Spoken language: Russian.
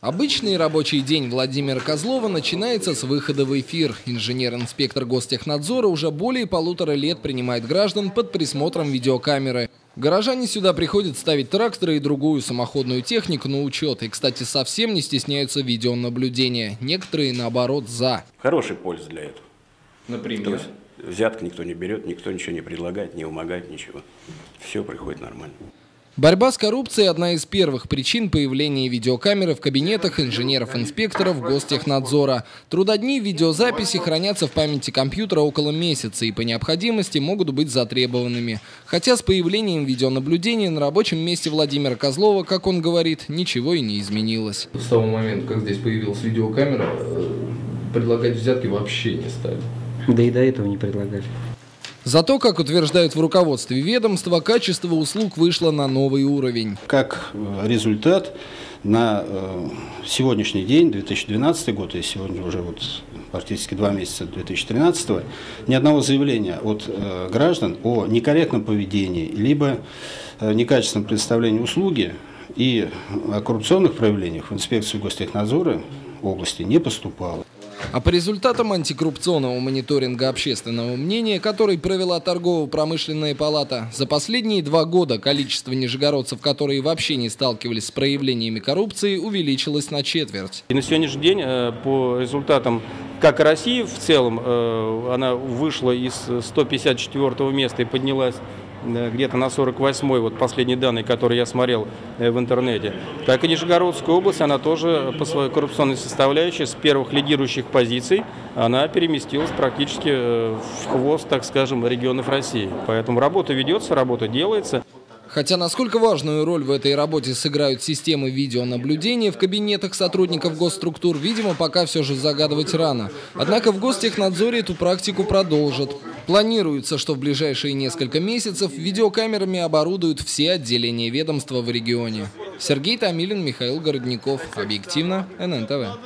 Обычный рабочий день Владимира Козлова начинается с выхода в эфир. Инженер-инспектор Гостехнадзора уже более полутора лет принимает граждан под присмотром видеокамеры. Горожане сюда приходят ставить тракторы и другую самоходную технику на учет. И, кстати, совсем не стесняются видеонаблюдения. Некоторые, наоборот, за. Хорошая польза для этого. Например? То есть взяток никто не берет, никто ничего не предлагает, не умогает, ничего. Все приходит нормально. Борьба с коррупцией – одна из первых причин появления видеокамеры в кабинетах инженеров-инспекторов Гостехнадзора. Трудодни видеозаписи хранятся в памяти компьютера около месяца и по необходимости могут быть затребованными. Хотя с появлением видеонаблюдения на рабочем месте Владимира Козлова, как он говорит, ничего и не изменилось. С того момента, как здесь появилась видеокамера, э, предлагать взятки вообще не стали. Да и до этого не предлагали. Зато, как утверждают в руководстве ведомства, качество услуг вышло на новый уровень. Как э, результат, на э, сегодняшний день, 2012 год, и сегодня уже вот практически два месяца 2013, ни одного заявления от э, граждан о некорректном поведении, либо некачественном представлении услуги и о коррупционных проявлениях в инспекцию гостехнадзора области не поступало. А по результатам антикоррупционного мониторинга общественного мнения, который провела торгово-промышленная палата, за последние два года количество нижегородцев, которые вообще не сталкивались с проявлениями коррупции, увеличилось на четверть. И на сегодняшний день э, по результатам как России в целом, э, она вышла из 154 места и поднялась где-то на 48-й, вот последние данные, которые я смотрел э, в интернете, так и Нижегородская область, она тоже по своей коррупционной составляющей с первых лидирующих позиций, она переместилась практически э, в хвост, так скажем, регионов России. Поэтому работа ведется, работа делается. Хотя насколько важную роль в этой работе сыграют системы видеонаблюдения в кабинетах сотрудников госструктур, видимо, пока все же загадывать рано. Однако в Гостехнадзоре эту практику продолжат. Планируется, что в ближайшие несколько месяцев видеокамерами оборудуют все отделения ведомства в регионе. Сергей Томилин, Михаил Городников. Объективно, ННТВ.